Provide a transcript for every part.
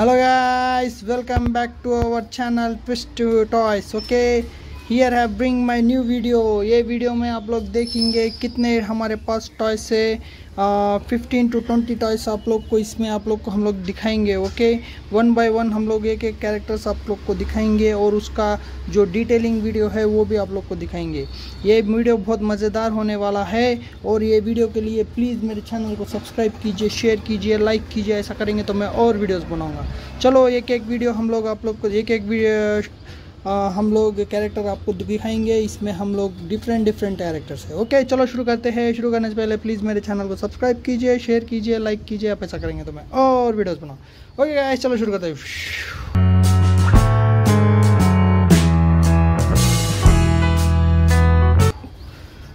Hello guys welcome back to our channel twist toys okay here have bring my new video ये video में आप लोग देखेंगे कितने हमारे पास टॉयस है फिफ्टीन टू ट्वेंटी टॉयस आप लोग को इसमें आप लोग को हम लोग दिखाएँगे ओके वन बाय वन हम लोग एक एक कैरेक्टर्स आप लोग को दिखाएँगे और उसका जो डिटेलिंग वीडियो है वो भी आप लोग को दिखाएँगे। ये वीडियो बहुत मज़ेदार होने वाला है और ये वीडियो के लिए प्लीज़ मेरे चैनल को सब्सक्राइब कीजिए शेयर कीजिए लाइक कीजिए, ऐसा करेंगे तो मैं और वीडियोज़ बनाऊँगा। चलो एक एक वीडियो हम लोग आप लोग को एक एक आ, हम लोग कैरेक्टर आपको दिखाएँगे इसमें हम लोग डिफरेंट डिफरेंट कैरेक्टर्स है। ओके चलो शुरू करते हैं। शुरू करने से पहले प्लीज़ मेरे चैनल को सब्सक्राइब कीजिए शेयर कीजिए लाइक कीजिए आप ऐसा करेंगे तो मैं और वीडियोस बनाऊँ। ओके गाइस चलो शुरू करते हैं।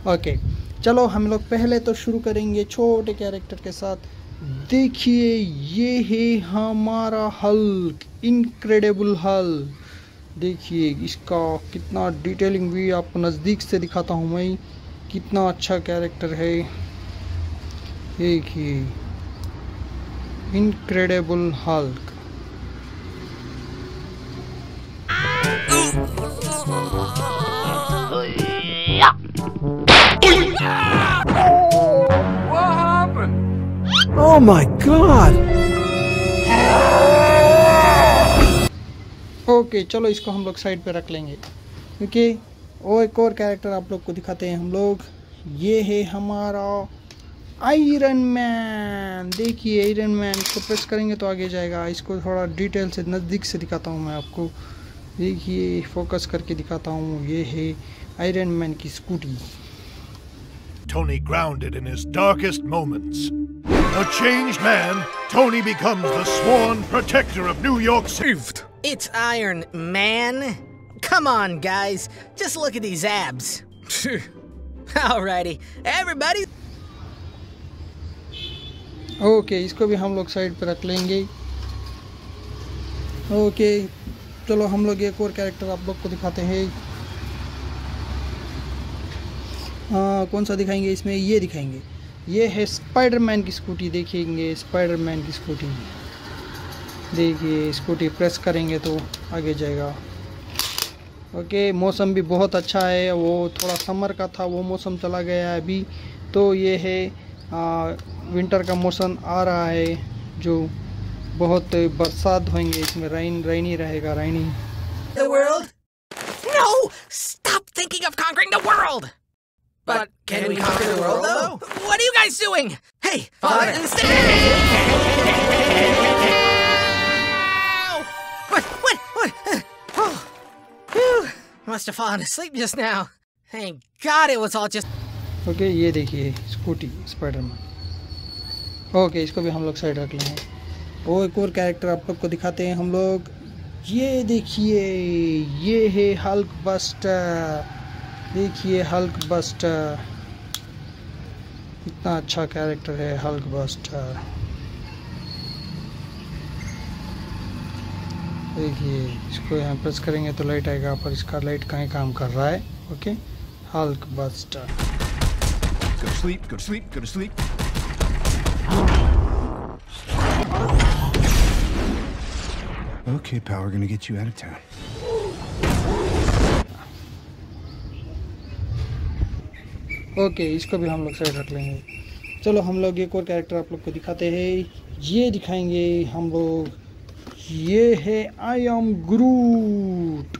ओके चलो हम लोग पहले तो शुरू करेंगे छोटे कैरेक्टर के साथ। देखिए ये है हमारा हल्क इनक्रेडिबल हल्क देखिए इसका कितना डिटेलिंग भी आपको नज़दीक से दिखाता हूँ मैं। कितना अच्छा कैरेक्टर है। देखिए incredible Hulk Oh my god! Okay, चलो इसको हम लोग साइड पे रख लेंगे। क्योंकि वो एक और कैरेक्टर आप लोग को दिखाते हैं हम लोग। ये है हमारा आयरन मैन देखिए आयरन मैन इसको प्रेस करेंगे तो आगे जाएगा। इसको थोड़ा डिटेल से नज़दीक से दिखाता हूँ मैं आपको। देखिए फोकस करके दिखाता हूँ। ये है आयरन मैन की scooty Tony grounded in his darkest moments. A changed man, Tony becomes the sworn protector of New York City. It's Iron Man. Come on, guys. Just look at these abs. Alrighty, everybody. Okay इसको भी हम लोग side पे रख लेंगे okay चलो हम लोग एक और कैरेक्टर आप लोग को दिखाते हैं हाँ कौन सा दिखाएँगे? इसमें ये दिखाएँगे। ये है स्पाइडरमैन की स्कूटी देखेंगे स्पाइडरमैन की स्कूटी देखिए स्कूटी प्रेस करेंगे तो आगे जाएगा। ओके मौसम भी बहुत अच्छा है। वो थोड़ा समर का था वो मौसम चला गया है अभी। तो ये है आ, विंटर का मौसम आ रहा है जो बहुत बरसात होंगे इसमें रेन रेनी रहेगा rainy The world? No! Stop thinking of conquering the world! But can we conquer the world, though? What are you guys doing? Hey, Father! What? What? What? Oh, phew. Must have fallen asleep just now. Thank God it was all just. Okay ये देखिए scooty Spiderman okay इसको भी हम लोग side रख लेंगे वो एक और कैरेक्टर आप लोग को दिखाते हैं हम लोग ये देखिए ये है हल्क बस्टर देखिए हल्क बस्टर इतना अच्छा कैरेक्टर है हल्क बस्टर देखिए इसको यहाँ प्रेस करेंगे तो लाइट आएगा पर इसका लाइट कहीं काम कर रहा है okay Hulkbuster Go to sleep, to. Okay, pal, gonna get you out of town. Okay इसको भी हम लोग साइड रख लेंगे। चलो हम लोग एक और कैरेक्टर आप लोग को दिखाते हैं। ये दिखाएँगे हम लोग। ये है आई एम ग्रूट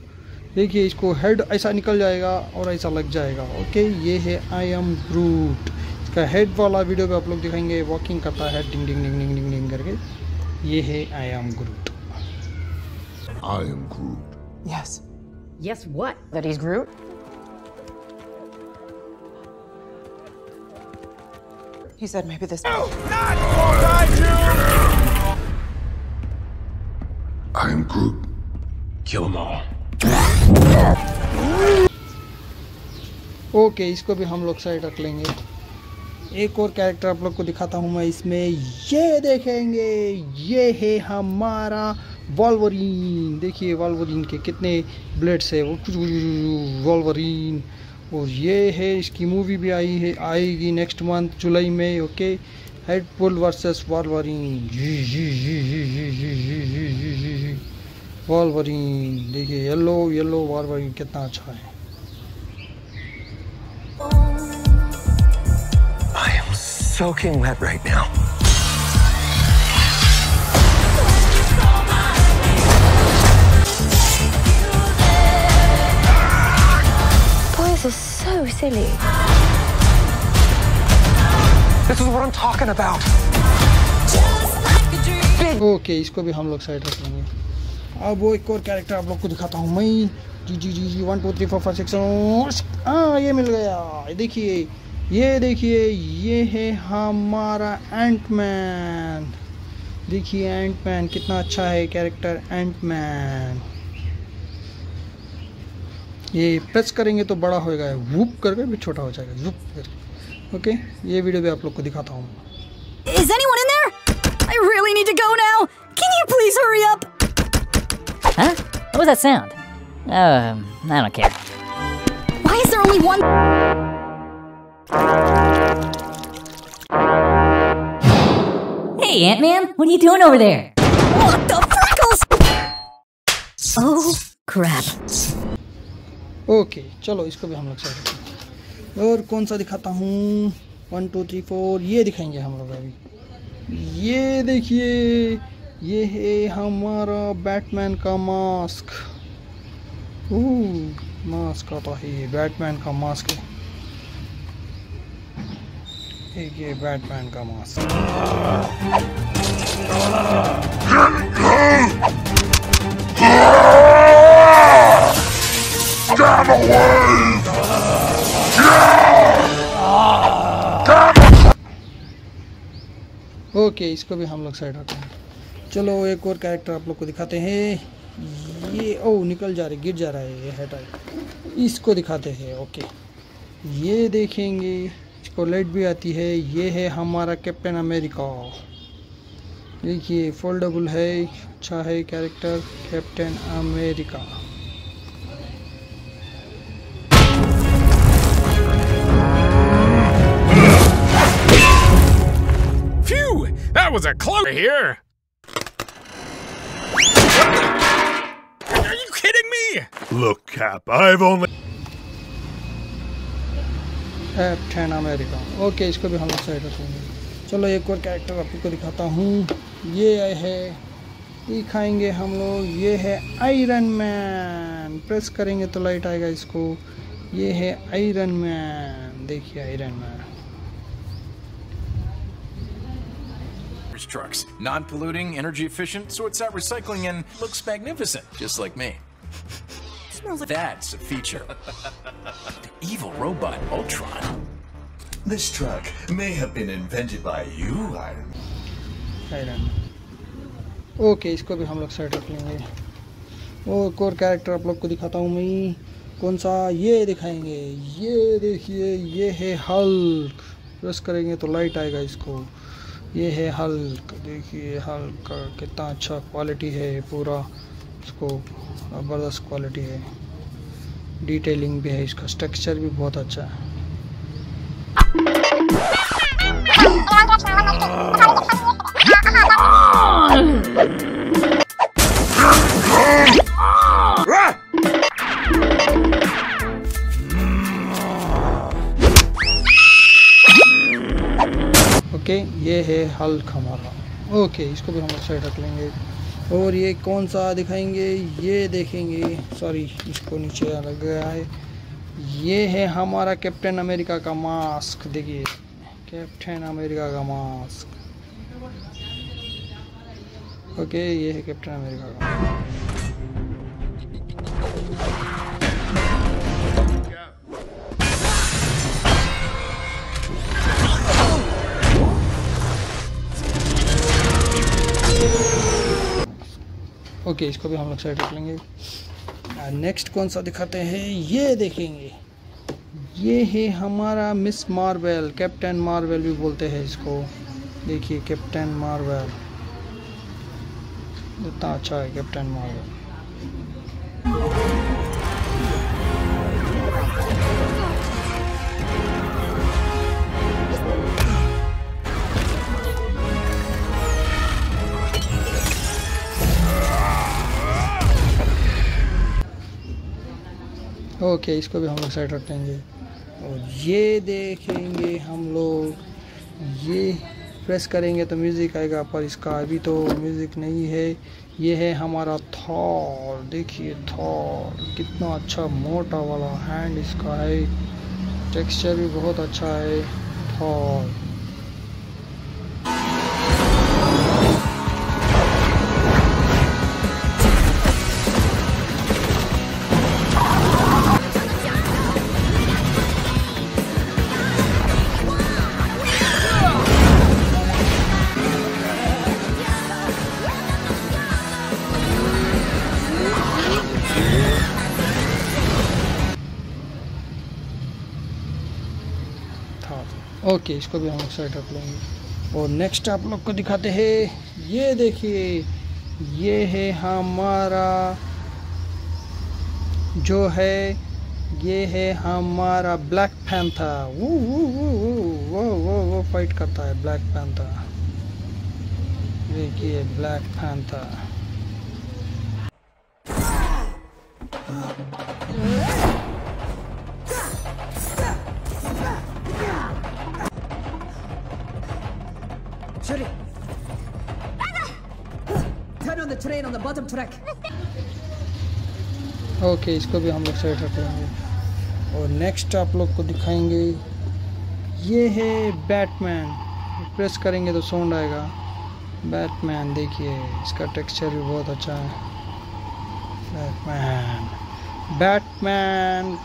देखिए इसको हेड ऐसा निकल जाएगा और ऐसा लग जाएगा ओके? ये है आई एम ग्रूट इसका हेड वाला वीडियो भी आप लोग दिखाएँगे। वॉकिंग करता है डिंग डिंग डिंग डिंग डिंग डिंग करके। ये है I am Groot I am Groot Yes. Yes, what? That he's Groot? He said maybe this. No, not I am Groot. Kill them all. Okay okay, इसको भी हम लोग साइड रख लेंगे एक और कैरेक्टर आप लोग को दिखाता हूँ मैं इसमें ये देखेंगे ये है हमारा वॉल्वरीन देखिए वॉल्वरीन के कितने ब्लेड्स है वॉल्वरीन और ये है इसकी मूवी भी आई है आएगी नेक्स्ट मंथ जुलाई में okay Deadpool versus Wolverine Wolverine देखिए येलो येलो वॉल्वरिन कितना अच्छा है soaking wet right now. Silly. This is what I'm talking about. Okay इसको भी हम लोग साइड रख लेंगे अब वो एक और कैरेक्टर आप लोग को दिखाता हूँ मैं। जी जी जी जी one two three four five six हाँ ये मिल गया। देखिए ये देखिए ये है हमारा एंट मैन देखिए एंट मैन कितना अच्छा है कैरेक्टर एंट मैन ये प्रेस करेंगे तो बड़ा होएगा वूप करके भी छोटा हो जाएगा वूप करके ओके ये वीडियो भी आप लोग को दिखाता हूँ Is anyone in there? I really need to go now. Can you please hurry up? Huh? What was that sound? Um, I don't care. Why is there only one? Hey, Ant Man, what are you doing over there? What the freckles? Oh, crap. Okay, चलो, इसको भी हम लोग side हैं और कौन सा दिखाता हूँ? वन टू थ्री फोर ये दिखाएँगे हम लोग अभी। ये देखिए, ये है हमारा बैटमैन का मास्क मास्क आता है बैटमैन का मास्क है। एक ये बैटमैन का मास्क ओके इसको भी हम लोग साइड रखते हैं। चलो, एक और कैरेक्टर आप लोग को दिखाते हैं। ये, ओ, निकल जा रहे, गिर जा रहा है ये हेड इसको दिखाते हैं ओके ये देखेंगे, इसको लाइट भी आती है। ये है हमारा कैप्टन अमेरिका देखिए फोल्डेबल है अच्छा है character Captain America was a close here. Are you kidding me? Look, Cap, I've only. Captain America okay इसको भी हम लोग साइड रखेंगे। चलो एक और कैरेक्टर आप को दिखाता हूँ। ये है। दिखाएँगे हम लोग। ये है आयरन मैन प्रेस करेंगे तो लाइट आएगा इसको। ये है आयरन मैन देखिए Iron Man trucks. Non-polluting, energy efficient, sorts out recycling, and looks magnificent, just like me. That's a feature. the evil robot Ultron. This truck may have been invented by you, Iron Man. Iron okay इसको भी हम लोग side रख लेंगे वो एक और character आप लोग को दिखाता हूँ मैं कौन सा ये दिखाएंगे ये देखिए ये है हल्क प्रेस करेंगे तो लाइट आएगा इसको ये है हल्क देखिए हल्क कितना अच्छा क्वालिटी है पूरा। इसको ज़बरदस्त क्वालिटी है। डिटेलिंग भी है, इसका स्ट्रक्चर भी बहुत अच्छा है। ओके, ये है हल्क हमारा ओके, इसको भी हम साइड रख लेंगे। और ये कौन सा दिखाएँगे? ये देखेंगे। सॉरी, इसको नीचे लग गया है। ये है हमारा कैप्टन अमेरिका का मास्क, देखिए। कैप्टन अमेरिका का मास्क। ओके, ये है कैप्टन अमेरिका का ओके, इसको भी हम लोग साइड रख लेंगे। नेक्स्ट कौन सा दिखाते हैं? ये देखेंगे। ये है हमारा मिस मार्वल कैप्टन मार्वल भी बोलते हैं इसको। देखिए कैप्टन मार्वल इतना अच्छा है कैप्टन मार्वेल ओके, इसको भी हम लोग साइड रख लेंगे और ये देखेंगे हम लोग, ये प्रेस करेंगे तो म्यूज़िक आएगा, पर इसका अभी तो म्यूज़िक नहीं है। ये है हमारा थॉर देखिए थॉर कितना अच्छा मोटा वाला हैंड इसका है। टेक्सचर भी बहुत अच्छा है थॉर ओके इसको भी हम लोग साइड रख लेंगे। और नेक्स्ट आप लोग को दिखाते हैं, ये देखिए, ये है हमारा, जो है, ये है हमारा ब्लैक पैंथा वो वो वो वो वो वो वो फाइट करता है ब्लैक पैंथा देखिए ब्लैक पैंथा ओके, इसको भी हम लोग साइड रख लेंगे और नेक्स्ट आप लोग को दिखाएँगे, ये है बैटमैन प्रेस करेंगे तो साउंड आएगा। बैटमैन देखिए, इसका टेक्सचर भी बहुत अच्छा है। बैटमैन बैटमैन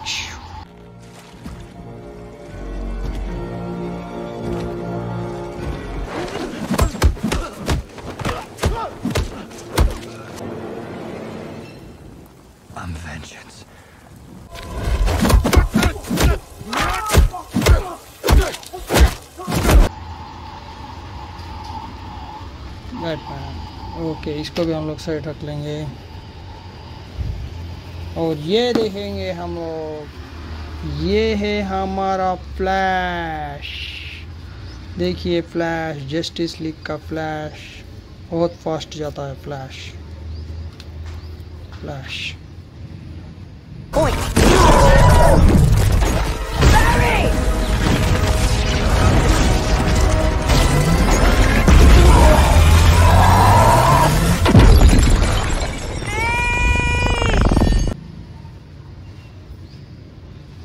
इसको भी हम लोग साइड रख लेंगे। और ये देखेंगे हम लोग। ये है हमारा फ्लैश। देखिए फ्लैश जस्टिस लीग का फ्लैश। बहुत फास्ट जाता है फ्लैश। फ्लैश।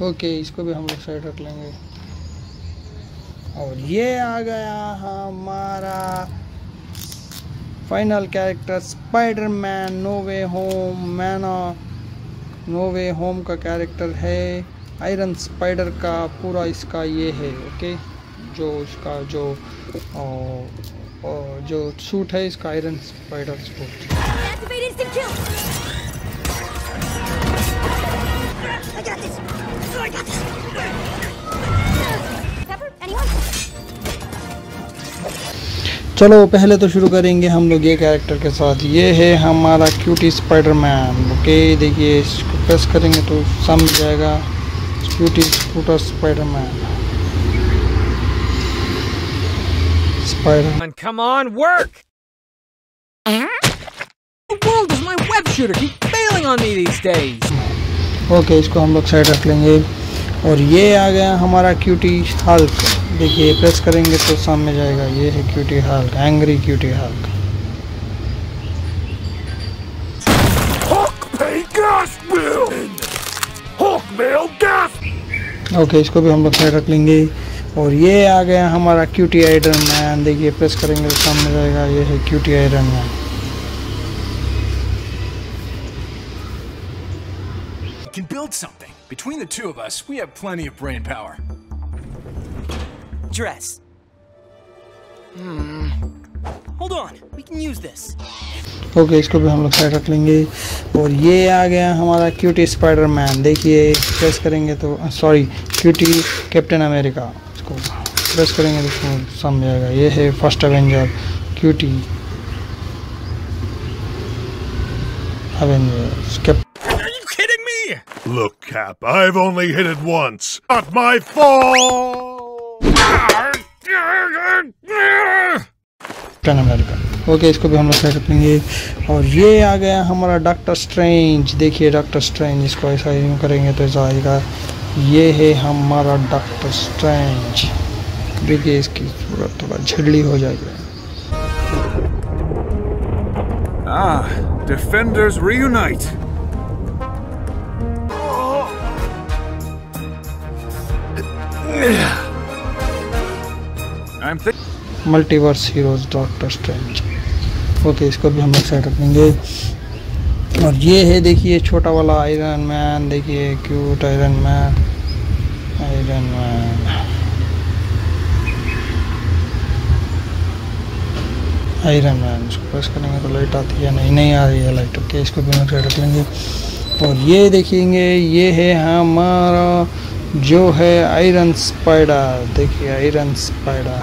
ओके इसको भी हम लोग साइड रख लेंगे। और ये आ गया हमारा final character Spiderman no way home man no way home का कैरेक्टर है। आयरन स्पाइडर का पूरा इसका ये है ओके? जो इसका जो ओ, ओ, जो सूट है इसका आयरन स्पाइडर सूट! चलो पहले तो शुरू करेंगे हम लोग ये कैरेक्टर के साथ। ये है हमारा क्यूटी स्पाइडरमैन ओके देखिए इसको प्रेस करेंगे तो समझ जाएगा cutie scooter Spiderman Spiderman come on work world is my web shooter की feeling on me this days okay, इसको हम लोग साइड रख लेंगे। और ये आ गया हमारा क्यूटी हल्क देखिए प्रेस करेंगे तो सामने जाएगा। ये है cutie Hulk angry cutie Hulk! Okay, इसको भी हम लोग साइड रख लेंगे। और ये आ गया हमारा क्यूटी आयरन मैन देखिए प्रेस करेंगे तो सामने जाएगा। ये है cutie Iron Man We can build something. Between the two of us, we have plenty of brain power. Dress. Hmm. Hold on, we can use this. Okay इसको भी हम लोग साइड रख लेंगे और ये आ गया हमारा क्यूटी स्पाइडर मैन देखिए प्रेस करेंगे तो सॉरी क्यूटी कैप्टन अमेरिका इसको प्रेस करेंगे तो इसको समझ जाएगा ये है first Avenger cutie Avenger Captain Are you kidding me? Look, Cap, I've only hit it once. Not my fault! Captain America okay इसको भी हम लोग साइड रख लेंगे और ये आ गया हमारा डॉक्टर स्ट्रेंज देखिए डॉक्टर स्ट्रेंज इसको ऐसा यूँ करेंगे तो ऐसा आएगा ये है हमारा डॉक्टर स्ट्रेंज देखिए इसकी सूरत थोड़ा झिल्ली हो जाएगी Ah, defenders reunite. I'm multiverse heroes Doctor Strange okay इसको भी हम लोग साइड रख देंगे और ये है, देखिए छोटा वाला आयरन मैन देखिए cute Iron Man Iron Man Iron Man इसको प्रेस करेंगे तो लाइट आती है, नहीं नहीं आ रही है लाइट ओके इसको भी हम रख लेंगे और ये देखेंगे, ये है हमारा जो है आयरन स्पाइडर देखिए आयरन स्पाइडर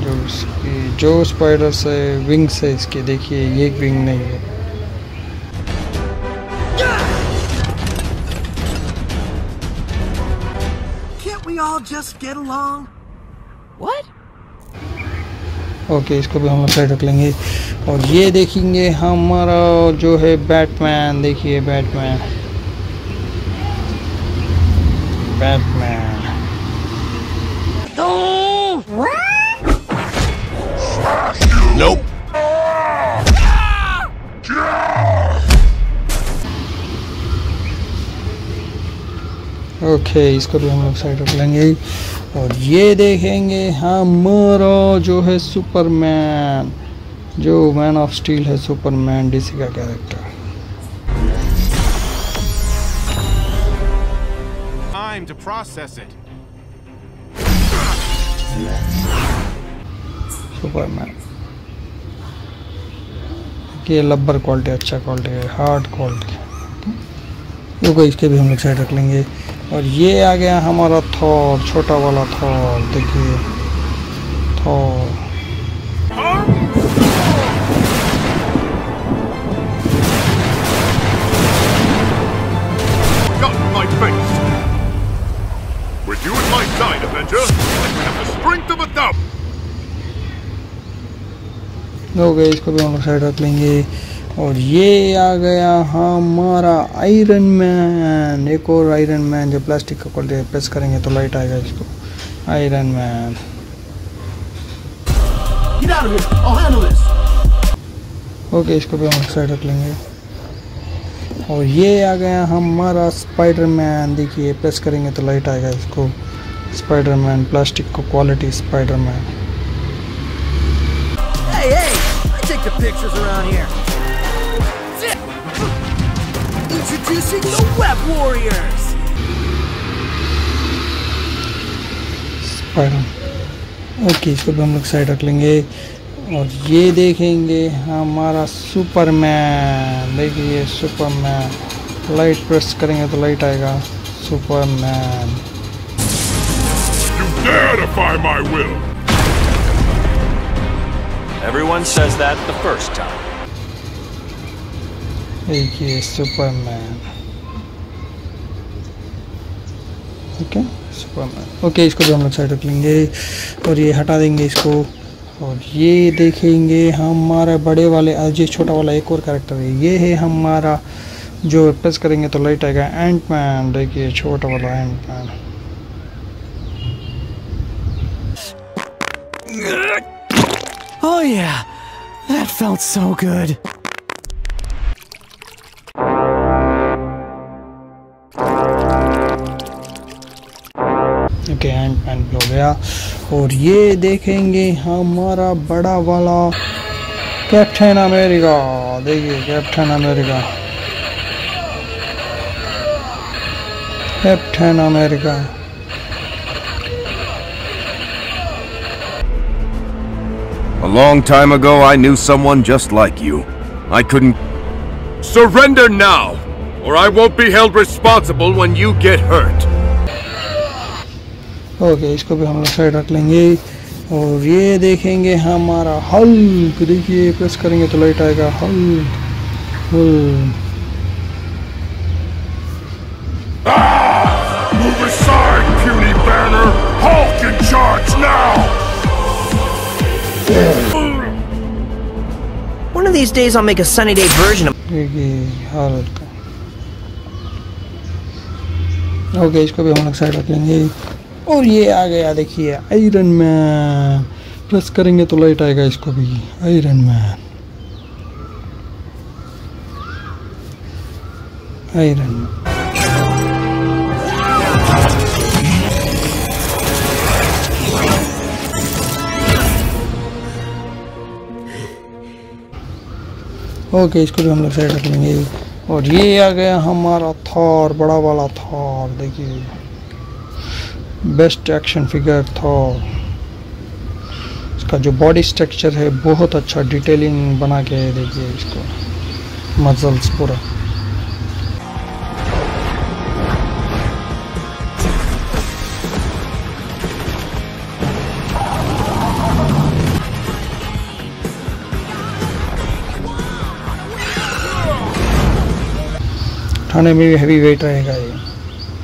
जो इसकी जो स्पाइडर से विंग्स है इसके देखिए ये विंग नहीं है? ओके इसको भी हम साइड रख लेंगे। और ये देखेंगे हमारा जो है बैटमैन देखिए बैटमैन बैटमैन Nope. ओके इसको भी हम लोग साइड रख लेंगे। और ये देखेंगे हमारा जो है सुपरमैन जो मैन ऑफ़ स्टील है सुपरमैन डीसी का character time to process it. Superman ये लब्बर क्वालिटी अच्छा क्वालिटी है हार्ड क्वालिटी देखो इसके भी हम लोग साइड रख लेंगे। और ये आ गया हमारा थॉर छोटा वाला थॉर देखिए। थॉर हो गए इसको भी हम लोग साइड रख लेंगे। और ये आ गया हमारा आयरन मैन एक और आयरन मैन जो प्लास्टिक का क्वालिटी प्रेस करेंगे तो लाइट आएगा इसको। Iron Man! ओके इसको भी हम साइड रख लेंगे। और ये आ गया हमारा स्पाइडरमैन देखिए प्रेस करेंगे तो लाइट आएगा इसको। स्पाइडरमैन प्लास्टिक को quality Spiderman take the pictures around here. Introducing the Web Warriors! Spider okay इसको भी हम लोग साइड रख लेंगे और ये देखेंगे हमारा सुपरमैन देखिए सुपरमैन लाइट प्रेस करेंगे तो लाइट आएगा Superman You dare defy my will! Everyone says that the first time. देखिए सुपरमैन ओके सुपरमैन ओके इसको भी हम लोग साइड रख लेंगे और ये हटा देंगे इसको, और ये देखेंगे हमारा बड़े वाले, आज ये छोटा वाला एक और कैरेक्टर है। ये है हमारा, जो प्रेस करेंगे तो लाइट आएगा एंट मैन देखिए, छोटा वाला Ant Man Oh yeah, that felt so good. Man भी हो गया और ये देखेंगे हमारा बड़ा वाला कैप्टन अमेरिका देखिए Captain America Captain America long time ago, I knew someone just like you. I couldn't. Surrender now, or I won't be held responsible when you get hurt. Okay इसको भी हम लोग साइड रख लेंगे और ये देखेंगे हमारा हल्क देखिए प्रेस करेंगे तो लाइट आएगा Hulk Hulk One of these days I'll make a sunny day version of okay इसको। भी हम लोग साइड रख लेंगे और ये आ गया, देखिए आयरन मैन प्रेस करेंगे तो लाइट आएगा इसको भी। Iron Man Iron Man okay, इसको भी हम लोग साइड रख लेंगे और ये आ गया हमारा थॉर बड़ा वाला थॉर देखिए। बेस्ट एक्शन फिगर थॉर इसका जो बॉडी स्ट्रक्चर है, बहुत अच्छा डिटेलिंग बना के देखिए इसको। मजल्स पूरा। उठाने में भी हैवी वेट रहेगा ये।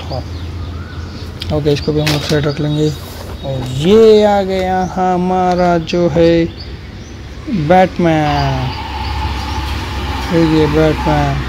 थॉर ओके इसको भी हम लोग साइड रख लेंगे। और ये आ गया हमारा जो है बैटमैन ये बैटमैन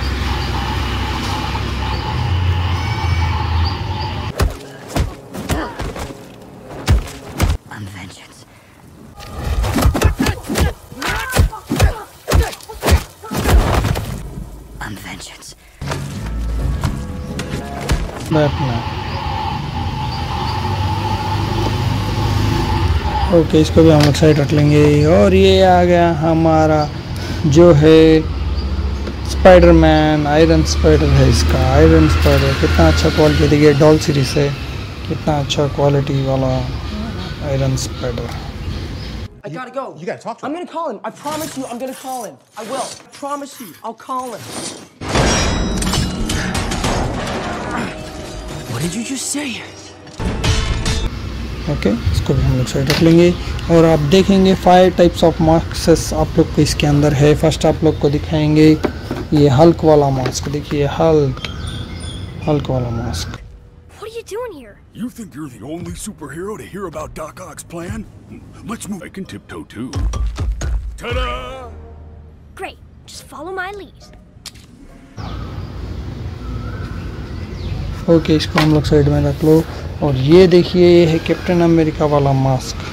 ओके इसको भी हम लोग साइड रख लेंगे और ये आ गया हमारा जो है स्पाइडरमैन आयरन स्पाइडर है इसका आयरन स्पाइडर कितना अच्छा क्वालिटी देखिए डॉल सीरीज़ है कितना अच्छा क्वालिटी वाला Iron Spider I gotta go. You gotta talk to him. I'm gonna call him. I promise you, I'm gonna call him. I will. I promise you, I'll call him. What did you just say? Okay इसको भी हम लोग side रख लेंगे और आप देखेंगे five types of mask आप लोग को इसके अंदर है फ़र्स्ट आप लोग को दिखाएँगे ये हल्क वाला मास्क देखिए हल्क हल्क वाला mask you doing here? You think you're the only superhero to hear about Doc Ock's plan? Let's move. I can tiptoe too. Ta-da! Great. Just follow my lead. Okay इसको हम लोग side में रख लो और ये देखिए, ये है कैप्टन अमेरिका वाला मास्क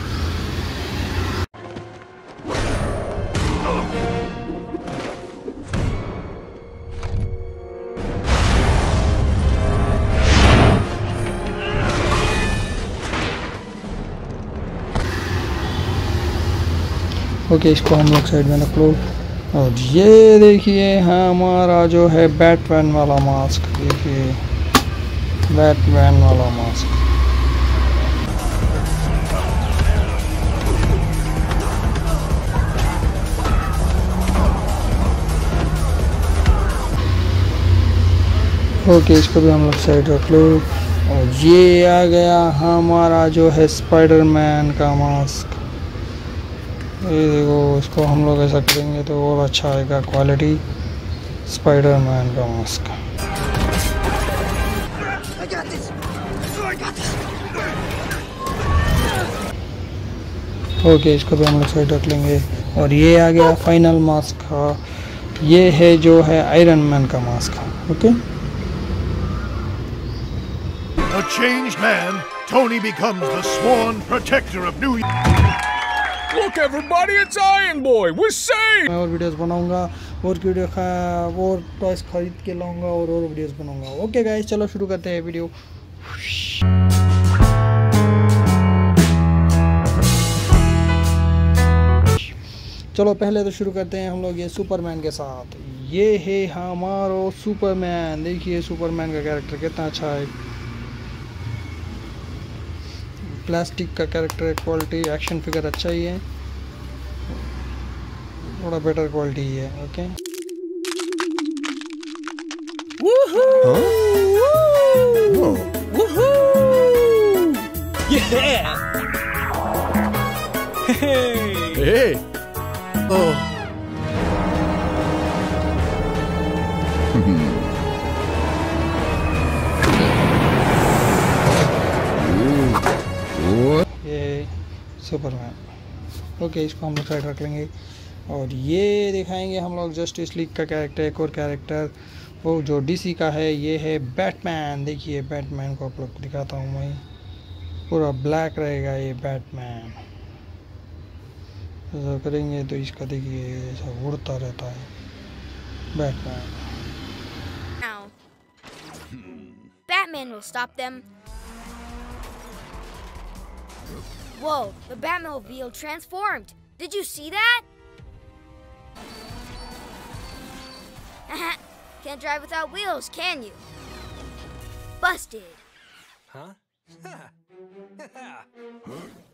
ओके, इसको हम लोग साइड में रख लो। और ये देखिए, हमारा जो है बैटमैन वाला मास्क देखिए। बैटमैन वाला मास्क ओके okay, इसको भी हम लोग साइड रख लो और ये आ गया हमारा जो है स्पाइडरमैन का मास्क ये देखो इसको हम लोग ऐसा करेंगे तो और अच्छा आएगा क्वालिटी स्पाइडरमैन का मास्क ओके इसको भी हम लोग साइड रख लेंगे और ये आ गया फाइनल मास्क का ये है जो है आयरन मैन का mask okay A changed man, Tony becomes the sworn protector of New York. Look, everybody, it's Iron Boy. We're safe. मैं और वीडियोस बनाऊँगा और वीडियो खा और टॉयस खरीद के लाऊँगा और और वीडियोस बनाऊँगा ओके गाइस चलो शुरू करते हैं वीडियो चलो पहले तो शुरू करते हैं हम लोग ये सुपरमैन के साथ ये है हमारा सुपरमैन देखिए सुपरमैन का कैरेक्टर कितना अच्छा है प्लास्टिक का कैरेक्टर क्वालिटी एक्शन फिगर अच्छा ही है थोड़ा बेटर क्वालिटी ही है ओके! Yeah! Hey! Hey! ये सुपरमैन। ओके, इसको हम लोग साइड रख लेंगे। और ये दिखाएँगे हम लोग जस्टिस लीग का कैरेक्टर एक और कैरेक्टर वो जो डीसी का है, ये है बैटमैन देखिए बैटमैन को आप लोग दिखाता हूँ मैं। पूरा ब्लैक रहेगा ये बैटमैन ऐसा करेंगे तो इसका देखिए ऐसा उड़ता रहता है Batman Now, Batman will stop them. Whoa, the Batmobile transformed. Did you see that? Can't drive without wheels, can you? Busted. Huh?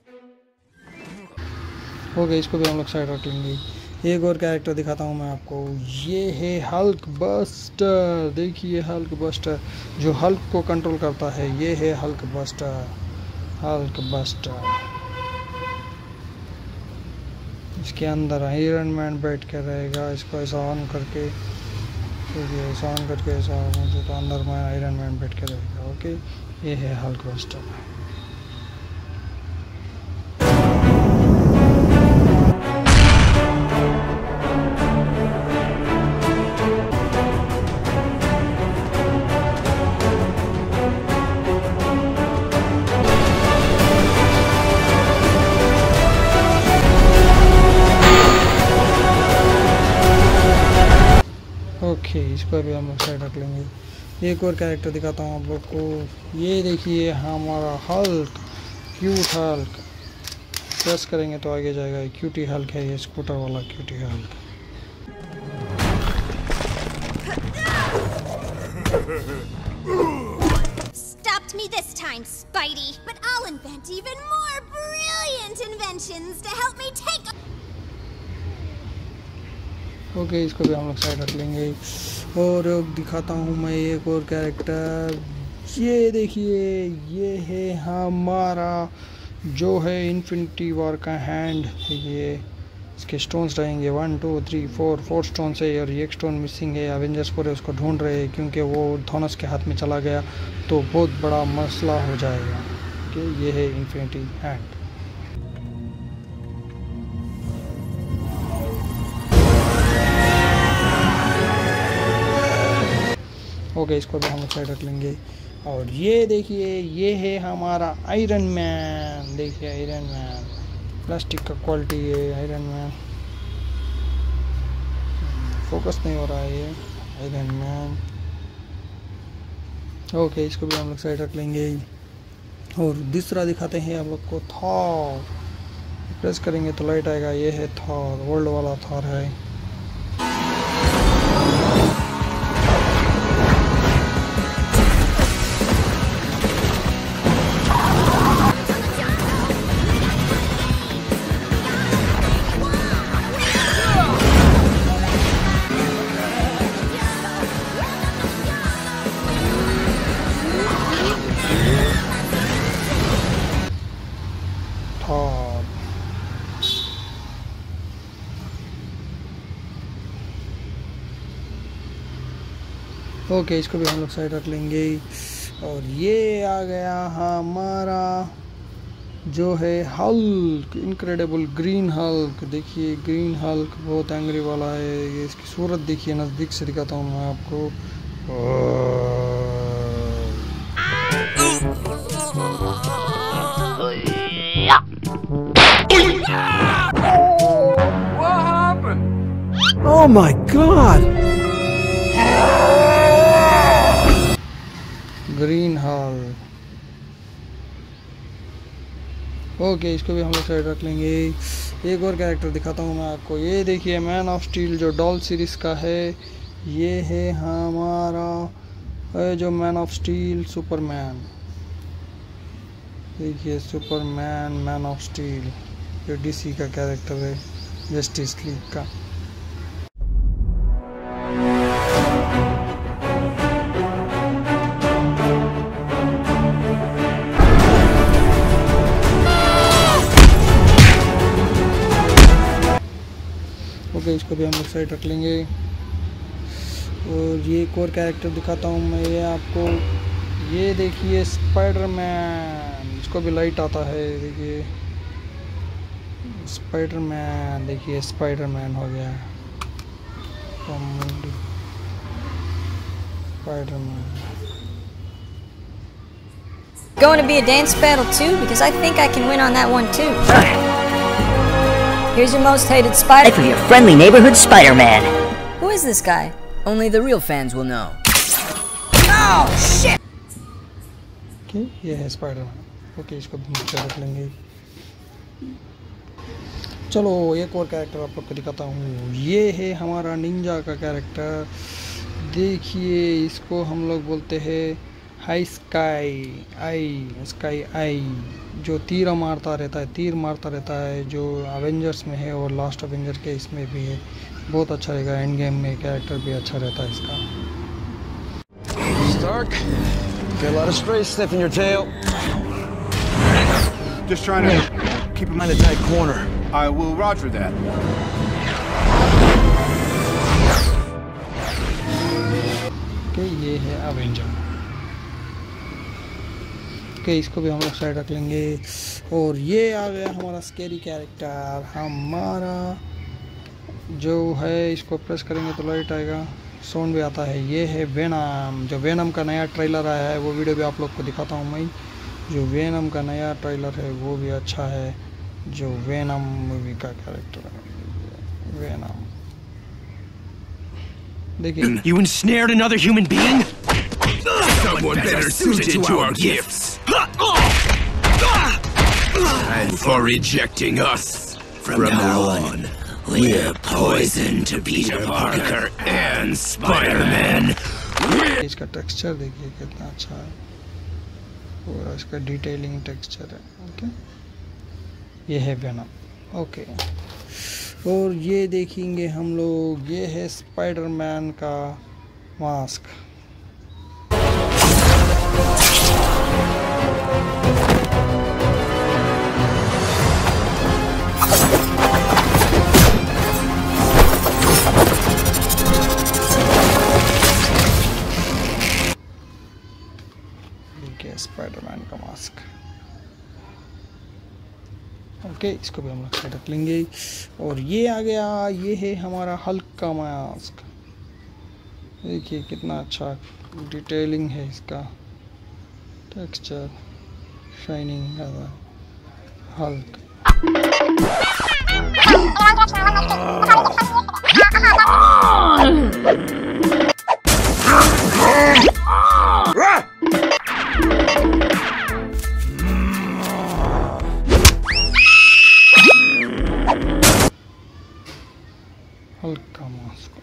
हो गया इसको भी हम लोग साइड रख लेंगे। एक और कैरेक्टर दिखाता हूँ मैं आपको। ये है हल्क बस्टर देखिए हल्क बस्टर जो हल्क को कंट्रोल करता है, ये है हल्क बस्टर हल्क बस्टर इसके अंदर आयरन मैन बैठ कर रहेगा, इसको ऐसा ऑन करके। देखिए ऐसा ऑन करके ऐसा तो अंदर में आयरन मैन बैठ के रहेगा ओके ये है हल्क बस्टर इसको भी हम साइड रख लेंगे एक और कैरेक्टर दिखाता हूँ आप लोग को ये देखिए हमारा हल्क क्यूट हल्क प्रेस करेंगे तो आगे जाएगा क्यूटी हल्क है ये स्कूटर वाला cutie Hulk Stopped me this time, Spidey. But I'll invent even more brilliant inventions to help me take. Okay, इसको भी हम लोग साइड रख लेंगे। और दिखाता हूँ मैं एक और कैरेक्टर ये देखिए, ये है हमारा, जो है इन्फिनिटी वॉर का हैंड ये इसके स्टोन्स रहेंगे। One two three four four stones है और एक स्टोन मिसिंग है। एवेंजर्स पूरे उसको ढूंढ रहे हैं क्योंकि वो थोनस के हाथ में चला गया तो बहुत बड़ा मसला हो जाएगा। कि ये है इन्फिनिटी हैंड ओके इसको भी हम साइड रख लेंगे। और ये देखिए, ये है हमारा आयरन मैन देखिए आयरन मैन प्लास्टिक का क्वालिटी है आयरन मैन फोकस नहीं हो रहा है ये आयरन मैन ओके इसको भी हम लोग साइड रख लेंगे। और दूसरा दिखाते हैं आप लोग को थॉर प्रेस करेंगे तो लाइट आएगा, ये है थॉर वर्ल्ड वाला थॉर है। ओके इसको भी हम लोग साइड रख लेंगे और ये आ गया हमारा जो है हल्क इनक्रेडिबल ग्रीन हल्क देखिए ग्रीन हल्क बहुत एंग्री वाला है ये इसकी सूरत देखिए नज़दीक से दिखाता हूँ मैं आपको What happened? Oh my god! Green hall. Okay, इसको भी हम लोग साइड रख लेंगे। एक और कैरेक्टर दिखाता हूँ मैं आपको। ये देखिए मैन ऑफ़ स्टील जो डॉल सीरीज़ का है, ये है हमारा जो मैन ऑफ़ स्टील सुपरमैन देखिए सुपरमैन मैन ऑफ़ स्टील जो डीसी का कैरेक्टर है जस्टिस लीग का। इसको भी हम लोग साइड रख लेंगे। और ये एक और कैरेक्टर दिखाता हूँ मैं ये आपको। ये देखिए स्पाइडरमैन इसको भी लाइट आता है देखिए। स्पाइडरमैन देखिए स्पाइडरमैन हो गया। Spiderman Going to be a dance battle too? Because I think I can win on that one too. Here's your most hated spider. For your friendly neighborhood Spider-Man. Who is this guy? Only the real fans will know. Oh shit! Okay ये है Spiderman okay इसको भी नीचे रख लेंगे चलो एक और कैरेक्टर आप लोग को दिखाता हूँ ये है हमारा निंजा का कैरेक्टर देखिए इसको हम लोग बोलते हैं high sky eye sky eye जो तीर मारता रहता है तीर मारता रहता है जो अवेंजर्स में है और लास्ट अवेंजर के इसमें भी है बहुत अच्छा रहेगा एंड गेम में कैरेक्टर भी अच्छा रहता है इसका Stark, get a lot of spray sniff in your tail. Just trying to keep him in a tight corner. I will roger that. Okay ये है अवेंजर ओके इसको भी हम लोग साइड रख लेंगे। और ये आ गया हमारा स्केरी कैरेक्टर हमारा जो है, इसको प्रेस करेंगे तो लाइट आएगा। साउंड भी आता है। ये है वेनम जो वेनम का नया ट्रेलर आया है, वो वीडियो भी आप लोग को दिखाता हूँ मैं। जो वेनम का नया ट्रेलर है, वो भी अच्छा है। जो वेनम मूवी का कैरेक्टर है। वेनम देखिए। You ensnared another human being? Someone better suited to our gifts. And for rejecting us. From, now on, we're poison to Peter Parker and Spider-Man. इसका टेक्सचर देखिए कितना अच्छा है पूरा इसका डिटेलिंग टेक्सचर है ओके ये है वेनम ओके और ये देखेंगे हम लोग ये है स्पाइडरमैन का मास्क स्पाइडरमैन का मास्क ओके इसको भी हम लोग रख लेंगे। और ये आ गया, ये है हमारा हल्क का मास्क देखिए कितना अच्छा डिटेलिंग है इसका. टेक्सचर शाइनिंग हल्क हल्का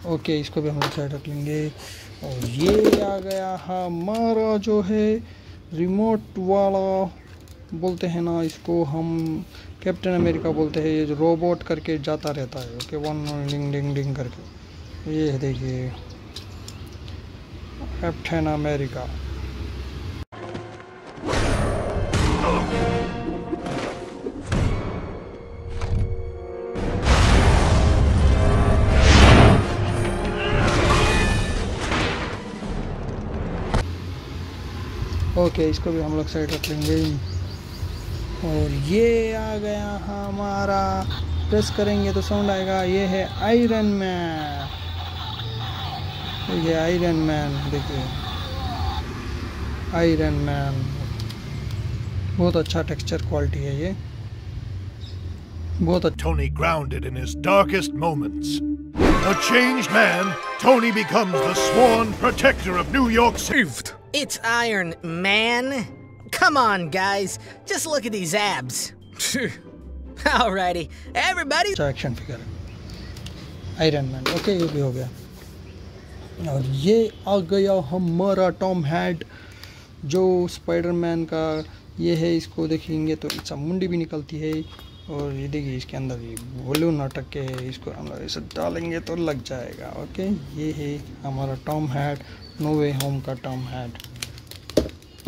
ओके, इसको भी हम साइड रख लेंगे। और ये आ गया हमारा जो है रिमोट वाला, बोलते हैं ना इसको हम कैप्टन अमेरिका बोलते हैं, ये जो रोबोट करके जाता रहता है ओके वन डिंग डिंग डिंग करके। ये देखिए कैप्टन अमेरिका ओके इसको भी हम लोग साइड रख लेंगे और ये आ गया हमारा। प्रेस करेंगे तो साउंड आएगा। ये है आयरन मैन ये आयरन मैन देखिए। आयरन मैन बहुत अच्छा टेक्सचर क्वालिटी है ये। बहुत अच्छा Tony grounded in his darkest moments. A changed man, Tony becomes the sworn protector of New York City. It's Iron Man. Come on, guys. Just look at these abs. Alrighty, everybody. Action है Iron Man okay ये भी हो गया और ये आ गया हमारा टॉम हैड जो स्पाइडरमैन का ये है इसको देखेंगे तो इसका मुंडी भी निकलती है और ये देखिए इसके अंदर ये बलून अटक के इसको हम लोग इसे डालेंगे तो लग जाएगा ओके ये है हमारा Tom head no way home का टॉम हैड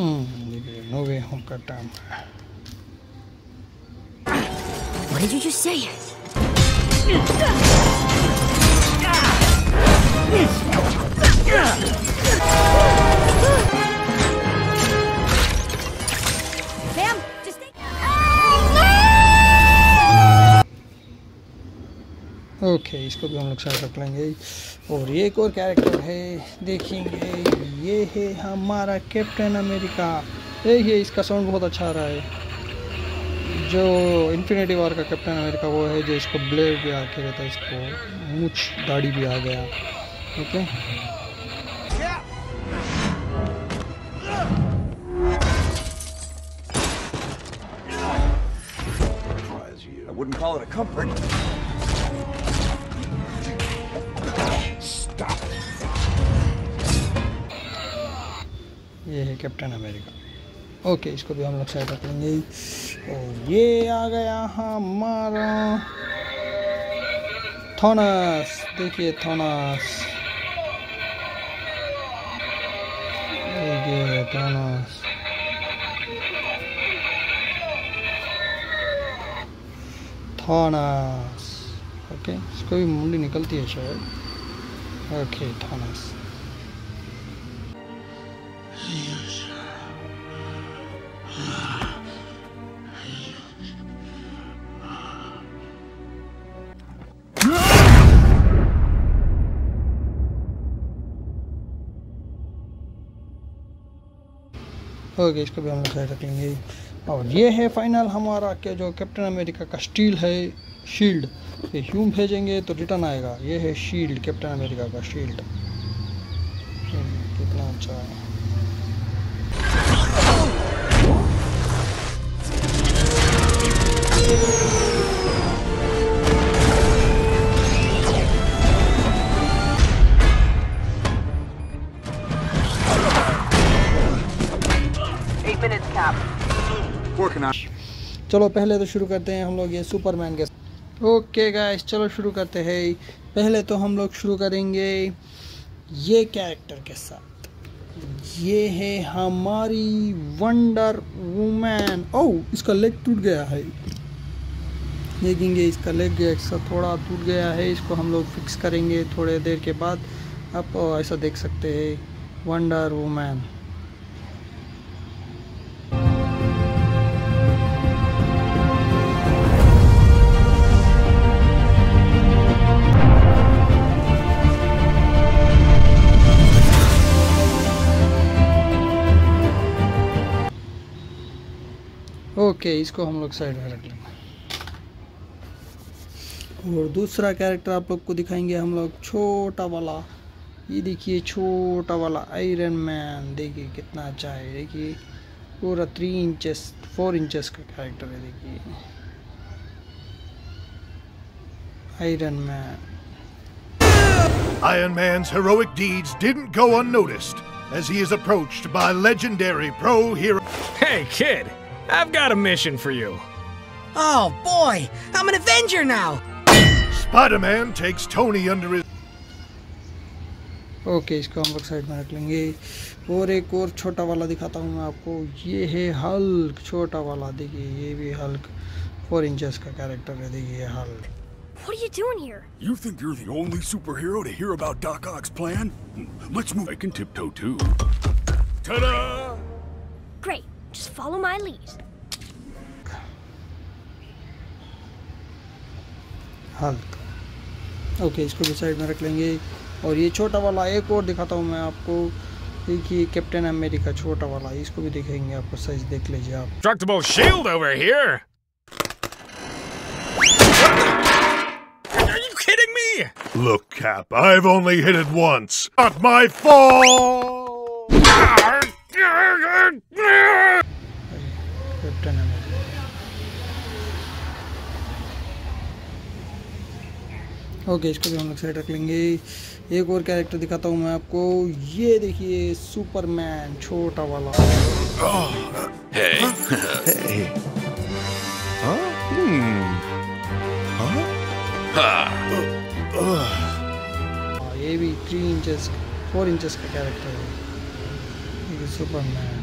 देखिए नो वे होम का Tom head What did you just say? Sam, इसको भी हम लोग साइड रख लेंगे। और ये एक और कैरेक्टर है, देखेंगे। ये है हमारा कैप्टन अमेरिका देखिए, इसका साउंड बहुत अच्छा आ रहा है। जो इन्फिनिटी वार का कैप्टन अमेरिका वो है, जो इसको ब्लेड भी आके रहता है, इसको मूछ दाढ़ी भी आ गया। Okay wouldn't call it a comfort. ये है कैप्टन अमेरिका। ओके, इसको भी हम लोग साइड रख लेंगे। और ये आ गया हमारा थोनस। देखिए थोनस। देखिए थोनस। थॉनस। ओके, इसको भी मुंडी निकलती है शायद। ओके, थॉनस। ओके इसको भी हम साइड रख लेंगे। और ये है फाइनल हमारा क्या जो कैप्टन अमेरिका का स्टील है शील्ड ये ह्यूम भेजेंगे तो रिटर्न आएगा। ये है शील्ड कैप्टन अमेरिका का शील्ड कितना अच्छा है। Eight चलो, पहले तो शुरू करते हैं हम लोग ये सुपरमैन के ओके गाइस चलो शुरू करते हैं। पहले तो हम लोग शुरू करेंगे ये कैरेक्टर के साथ। ये है हमारी वंडर वुमैन ओह इसका लेग टूट गया है। देखेंगे इसका लेग ऐसा थोड़ा टूट गया है। इसको हम लोग फिक्स करेंगे थोड़े देर के बाद। आप ऐसा देख सकते हैं वंडर वुमैन ओके इसको हम लोग साइड में रख लेंगे। और दूसरा कैरेक्टर आप लोग को दिखाएँगे हम लोग छोटा वाला। ये देखिए छोटा वाला आयरन मैन देखिए कितना अच्छा है देखिए। पूरा थ्री इंचेस फोर इंचेस का कैरेक्टर है देखिए। Iron Man Iron Man's heroic deeds didn't go unnoticed as he is approached by legendary pro hero. Hey, kid, I've got a mission for you. Oh boy, I'm an Avenger now! Spider Man takes Tony under his. Okay इसको हम लोग side में रख लेंगे और एक और छोटा वाला दिखाता हूँ मैं आपको ये है हल्क छोटा वाला देखिए ये भी हल्क फोर इंचेस का कैरेक्टर है देखिए Hulk What are you doing here? You think you're the only superhero to hear about Doc Ock's plan? Let's move. I can tiptoe too. Ta-da! Just follow my lead. हाँ। Hulk okay इसको भी side में रख लेंगे। और ये छोटा वाला एक और दिखाता हूँ मैं आपको। देखिए कैप्टन अमेरिका छोटा वाला इसको भी देखेंगे आपको। साइज़ देख लीजिए आप। Retractable shield over here are you kidding me look Cap I have only hit it once not my fault Captain America okay इसको भी हम लोग साइड रख लेंगे एक और कैरेक्टर दिखाता हूँ मैं आपको ये देखिए सुपरमैन छोटा वाला Hey. Hey. Huh? Hmm. Huh? हाँ, ये भी थ्री इंचेस फोर इंचेस का कैरेक्टर है सुपरमैन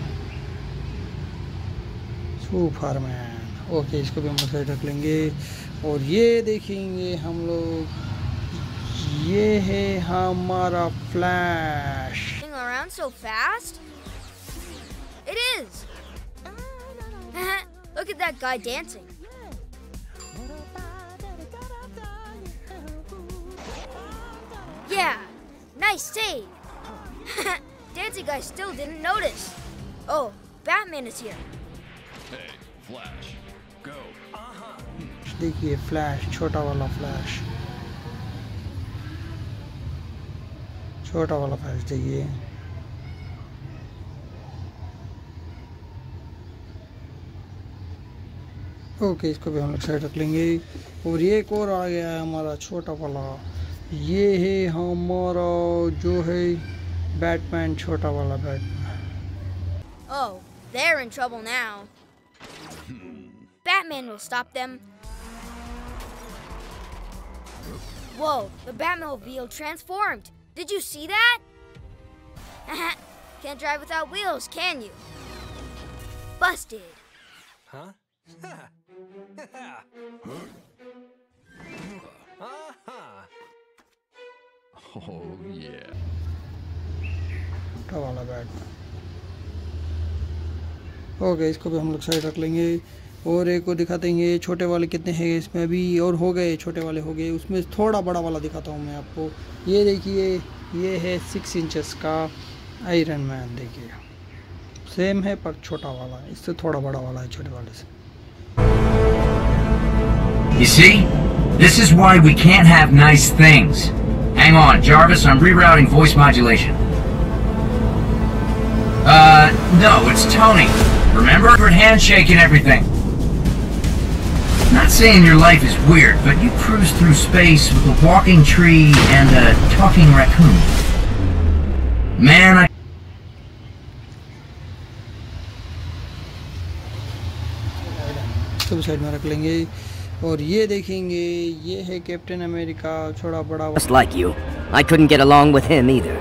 सुपरमैन ओके इसको भी हम लोग साइड रख लेंगे और ये देखेंगे हम लोग ये है हमारा Flash Moving around so fast? It is! Look at that guy dancing. Yeah, nice save. Dancy guy still didn't notice. Oh, Batman is here. Hey, Flash, go. देखिए फ्लैश छोटा वाला फ्लैश छोटा वाला फ्लैश देखिए। ओके इसको भी हम लोग साइड रख लेंगे। और ये एक और आ गया है हमारा छोटा वाला। ये है हमारा जो है बैटमैन छोटा वाला Batman Oh, they're in trouble now. Batman will stop them. Whoa, the Batmobile transformed. Did you see that? Can't drive without wheels, can you? Busted. Huh? Oh, yeah. छोटा वाला बैटमैन ओके इसको भी हम लोग side रख लेंगे और एक को दिखा देंगे छोटे वाले कितने हैं इसमें अभी और हो गए छोटे वाले हो गए उसमें थोड़ा बड़ा वाला दिखाता हूँ मैं आपको ये देखिए ये है सिक्स इंचेस का आयरन मैन देखिए सेम है पर छोटा वाला इससे थोड़ा बड़ा वाला है छोटे वाले से You see? This is why we can't have nice things. Hang on, Jarvis, I'm rerouting voice modulation. Uh, no, it's Tony. Remember? Handshake and everything. Not saying your life is weird, but you cruise through space with a walking tree and a talking raccoon. Man, I... इसको भी side में रख लेंगे और ये देखेंगे ये है कैप्टन अमेरिका छोटा बड़ा Just like you. I couldn't get along with him either.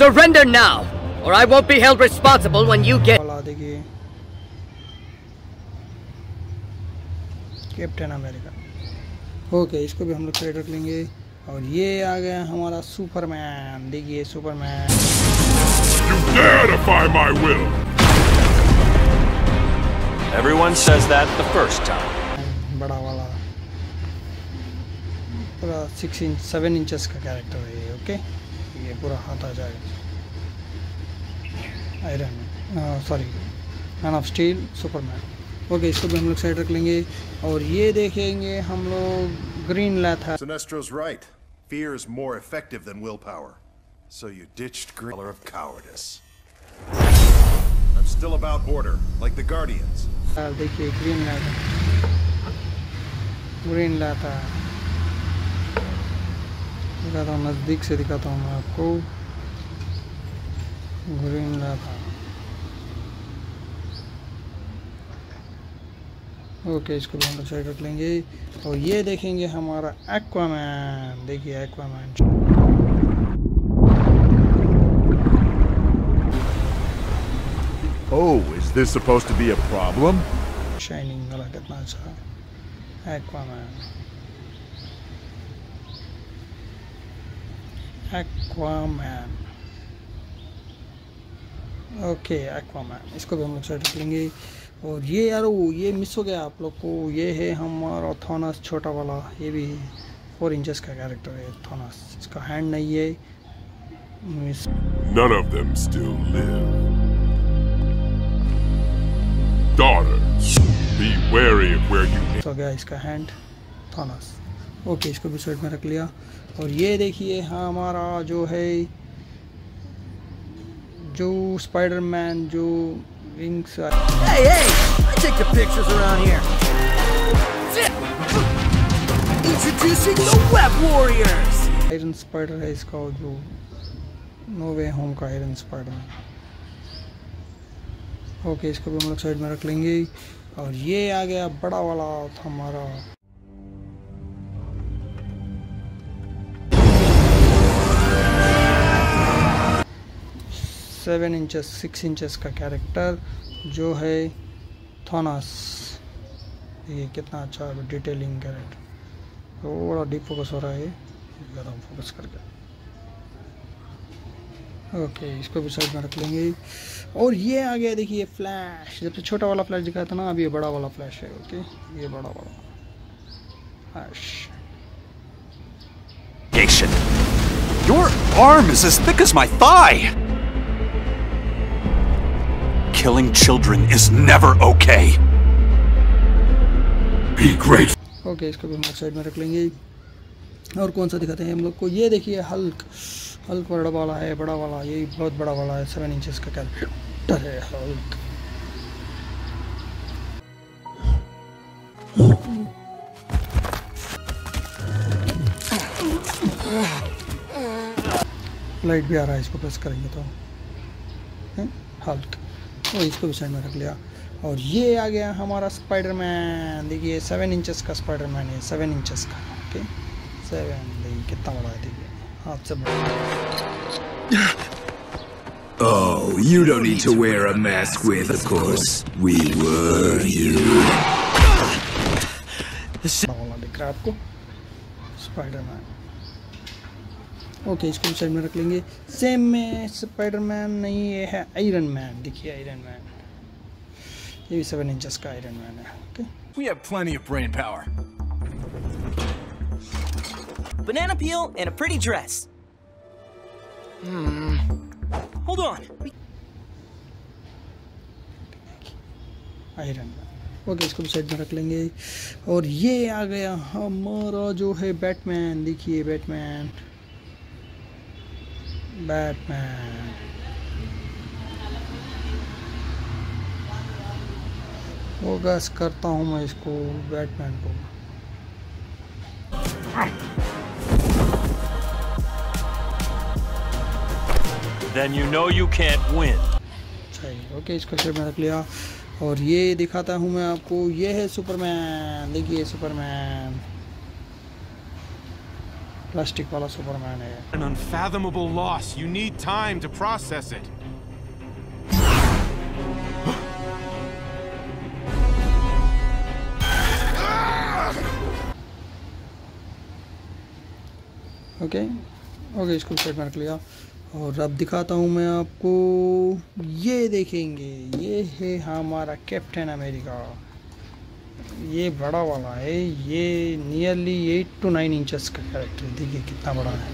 Surrender now, or I won't be held responsible when you get. वाला देखिए कैप्टन अमेरिका ओके इसको भी हम लोग साइड रख लेंगे। और ये आ गया हमारा सुपरमैन देखिए Superman! Everyone says that the first time. बड़ा वाला। पूरा सिक्स इंच सेवन इंचेस का कैरेक्टर है ये ओके ये पूरा हाथ आ जाएगा iron sorry man of steel Superman okay इसको भी हम लोग साइड रख लेंगे और ये देखेंगे हम लोग ग्रीन लैथा Sinestro's right. Fear is more effective than willpower. So you ditched color of cowardice. I'm still about order, like the Guardians. देखिए ग्रीन लैथा ग्रीन लैथा दिखाता हूँ नज़दीक से दिखाता हूँ मैं आपको ग्रीन लैथा ओके इसको भी हम लोग साइड रख लेंगे। और ये देखेंगे हमारा एक्वामैन देखिए Aquaman Oh, is this supposed to be a problem? Shining वाला कितना अच्छा है। एक्वामैन एक्वामैन ओके एक्वामैन इसको भी हम लोग साइड रख लेंगे। और ये यार वो ये मिस हो गया आप लोग को। ये है हमारा थॉनस छोटा वाला। ये भी फोर इंचेस का कैरेक्टर है थॉनस इसका हैंड नहीं है। Miss None of them still live. Daughter, be wary of where you हो गया इसका हैंड थॉनस ओके इसको भी साइड में रख लिया। और ये देखिए हमारा जो है जो स्पाइडरमैन जो wings Hey, hey! I take the pictures around here. Introducing the Web Warriors! Iron Spider है इसका you. जो नो वे होम का आयरन स्पाइडर ओके इसको भी हम लोग साइड में रख लेंगे और ये आ गया बड़ा वाला हमारा सेवन इंचेस सिक्स इंचेस का कैरेक्टर जो है थॉनस ये कितना अच्छा डिटेलिंग कैरेक्टर थोड़ा डीप फोकस हो रहा है। ज़्यादा फोकस करके। ओके इसको भी साइड में रख लेंगे। और ये आ गया देखिए फ्लैश जब से छोटा वाला फ्लैश दिखाया था ना, अब ये बड़ा वाला फ्लैश है ओके ये बड़ा वाला। Flash Your arm is as thick as my thigh! Killing children is never okay. Be grateful. Okay इसको भी हम साइड में रख लेंगे। और कौन सा दिखाते हैं हम लोग को? ये देखिए हल्क हल्क बड़ा वाला है, बड़ा वाला। ये बहुत बड़ा वाला है सेवन इंचेस का कैरेक्टर है हल्क लाइट भी आ रहा है, इसको प्रेस करेंगे तो। हल्क तो इसको भी साइड में रख लिया। और ये आ गया हमारा स्पाइडरमैन देखिए सेवन इंचेस का स्पाइडरमैन है सेवन इंचेस का ओके सेवन देखिए कितना बड़ा है देखिए। हाथ से बड़ा। Oh, you don't need to wear a mask with, of course. We were you. दिख रहा है आपको। स्पाइडरमैन ओके इसको भी साइड में रख लेंगे सेम में स्पाइडरमैन नहीं ये है आयरन मैन देखिए आयरन मैन ये भी सेवन इंचेस का आयरन मैन है okay We have plenty of brain power. Banana peel and a pretty dress. Hmm. Hold on. Iron Man okay इसको भी साइड में रख लेंगे और ये आ गया हमारा जो है बैटमैन देखिए बैटमैन बैटमैन फोकस करता हूँ मैं इसको बैटमैन को। Then you know you can't win. चाहिए ओके इसको साइड में रख लिया। और ये दिखाता हूँ मैं आपको ये है सुपरमैन देखिए सुपरमैन प्लास्टिक वाला सुपरमैन है। An unfathomable loss. You need time to process it. Okay okay इसको साइड में रख लिया। और अब दिखाता हूँ मैं आपको। ये देखेंगे। ये है हमारा कैप्टन अमेरिका ये बड़ा वाला है, ये nearly eight to nine inches का कैरेक्टर देखिए कितना बड़ा है।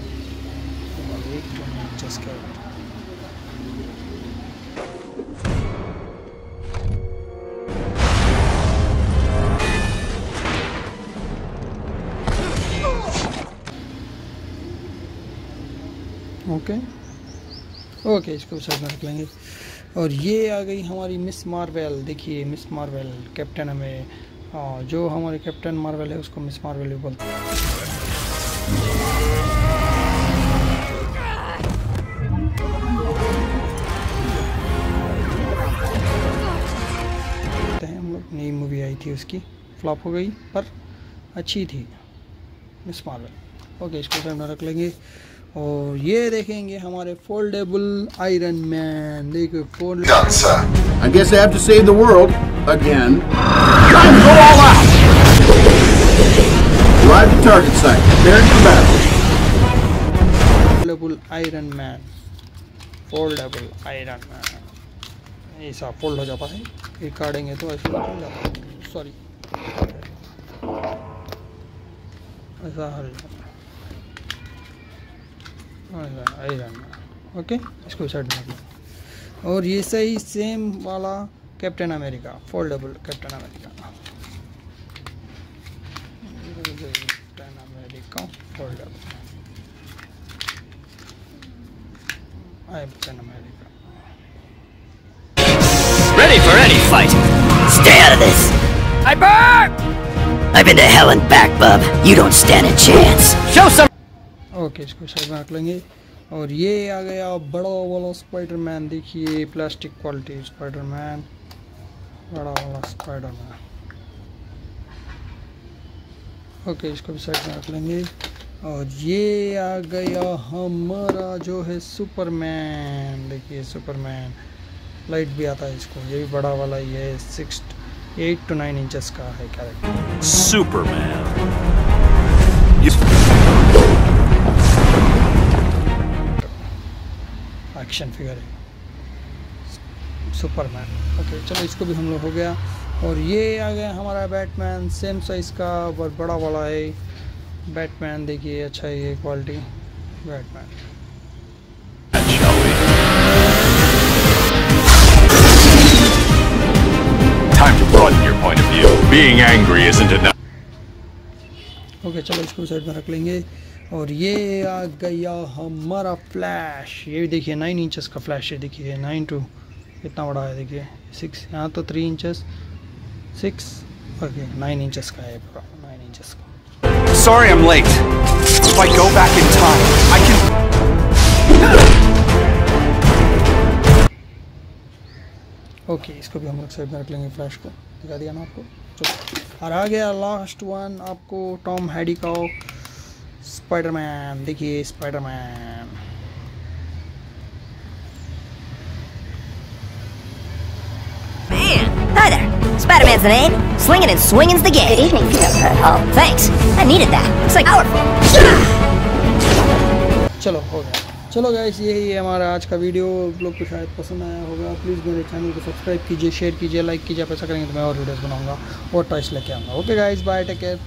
Eight to nine inches okay okay इसको साइड में रख लेंगे। और ये आ गई हमारी मिस मार्वेल देखिए, मिस मार्वेल कैप्टन हमें हाँ, जो हमारे कैप्टन मार्वेल है उसको मिस मार्वेल भी बोलते हैं। नई मूवी आई थी उसकी फ्लॉप हो गई पर अच्छी थी मिस मार्वल ओके इसको साइड में रख लेंगे। और ये देखेंगे हमारे फोल्डेबल आयरन मैन देखो fold I guess I have to save the world again foldable Iron Man foldable Iron Man ऐसा फोल्ड हो जाता है। तो ऐसा ऐसा आयरन मैन ओके इसको साइड में रखना और ये सही सेम वाला Captain America foldable Captain America Captain America foldable Captain America Ready for any fight. Stay out of this! I burn! I've been to hell and back, bub. You don't stand a chance. Show some. okay, इसको side में रख लेंगे। और ये आ गया बड़ा वाला स्पाइडरमैन देखिए प्लास्टिक क्वालिटी स्पाइडरमैन बड़ा वाला स्पाइडरमैन ओके, इसको भी साइड में रख लेंगे। और ये आ गया हमारा जो है सुपरमैन देखिए सुपरमैन लाइट भी आता है इसको, ये भी बड़ा वाला ये six eight two nine inches का है कैरेक्टर Superman. एक्शन फिगर है। सुपरमैन ओके चलो इसको भी हम लोग हो गया। और ये आ गया हमारा बैटमैन सेम साइज़ का बहुत बड़ा वाला है। बैटमैन देखिए अच्छा है ये quality Batman Time to broaden your point of view. Being angry isn't enough. Okay चलो इसको साइड में रख लेंगे। और ये आ गया हमारा फ्लैश ये भी देखिए नाइन इंचेस का फ्लैश है देखिए नाइन टू कितना बड़ा है देखिए सिक्स यहाँ तो three inches six okay nine inches का है पूरा नाइन इंचेस का Sorry I'm late. If I go back in time, I can. Okay इसको भी हम लोग साइड में रख लेंगे फ्लैश को दिखा दिया ना आपको चलो और आ गया लास्ट वन आपको टॉम हैडी का स्पाइडरमैन देखिए Spiderman Hi there. Spider-Man's the name. Slinging and swinging's the game. Good evening, Peter. Oh, thanks. I needed that. It's like powerful. चलो हो गया चलो गाइस यही है हमारा आज का वीडियो लोग को शायद पसंद आया होगा प्लीज़ मेरे चैनल को सब्सक्राइब कीजिए शेयर कीजिए लाइक कीजिए आप ऐसा करेंगे तो मैं और वीडियोस बनाऊँगा और टॉयस लेके आऊँगा okay guys bye take care